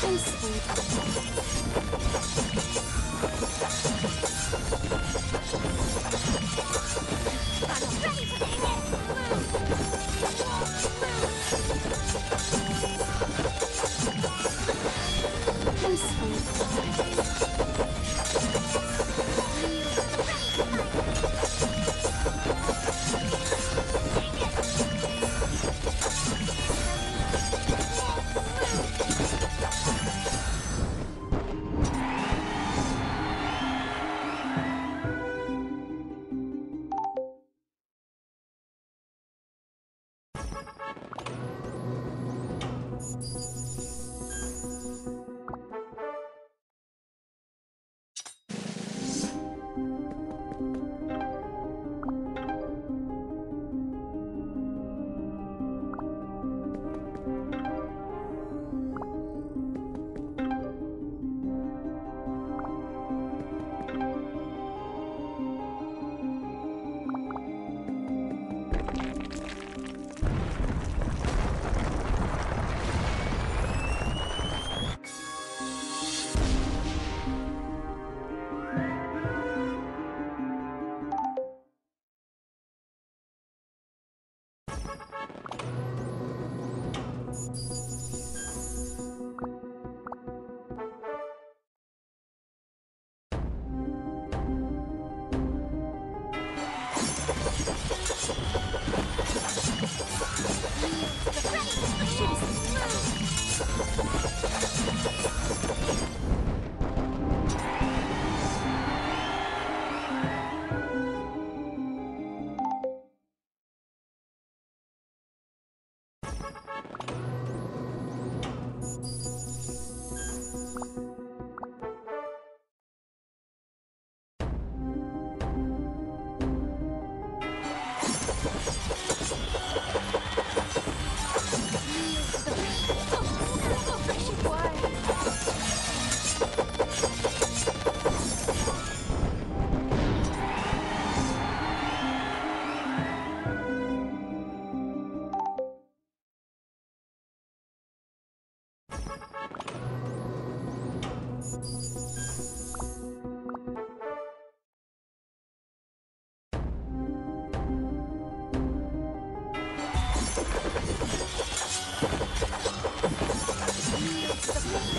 I'm sweet. Ready, move! you you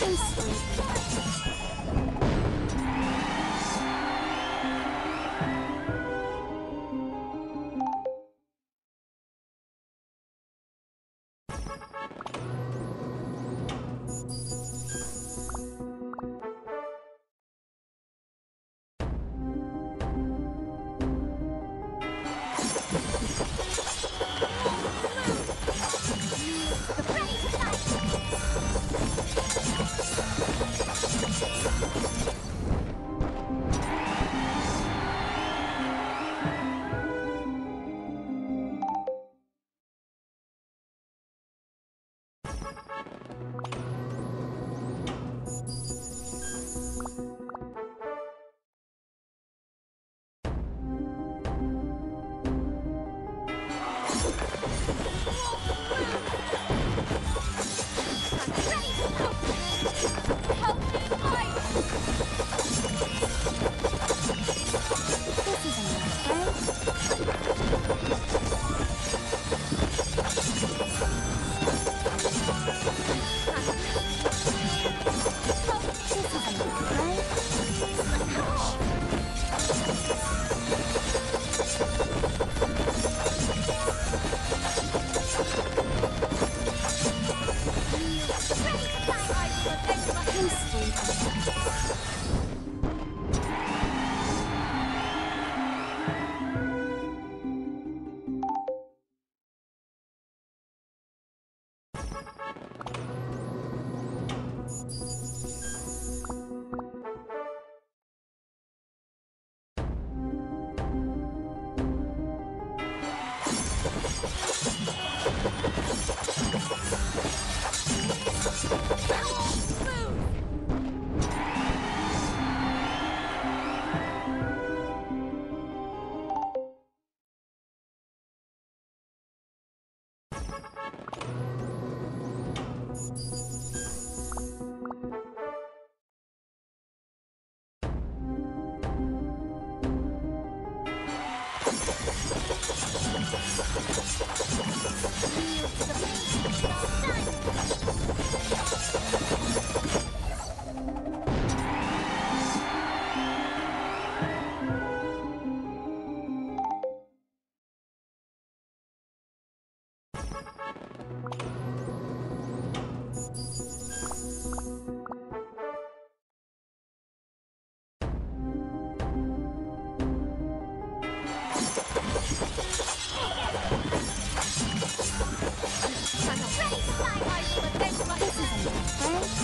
Just Thank you. You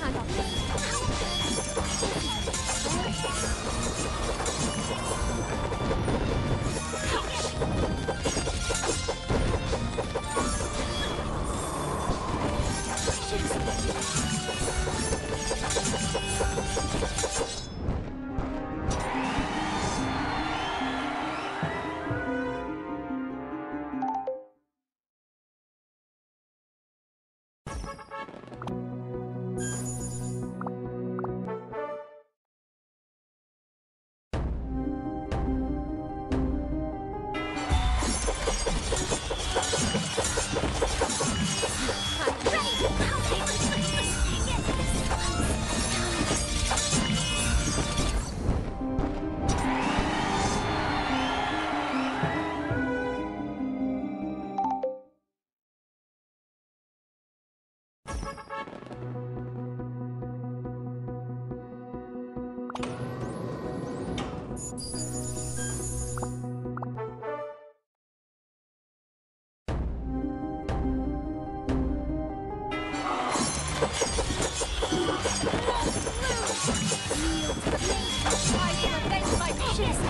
あの cautious.